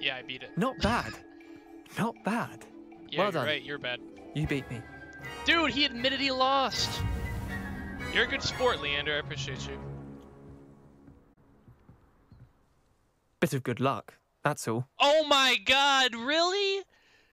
Yeah, I beat it. Not bad. Not bad. Yeah, well done. right. You're bad. You beat me. Dude, he admitted he lost. You're a good sport, Leander. I appreciate you. Bit of good luck. That's all. Oh my god, really?